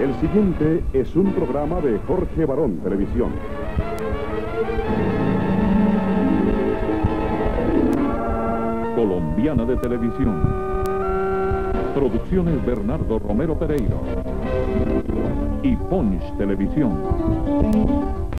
El siguiente es un programa de Jorge Barón Televisión. Colombiana de Televisión. Producciones Bernardo Romero Pereiro. Y Punch Televisión.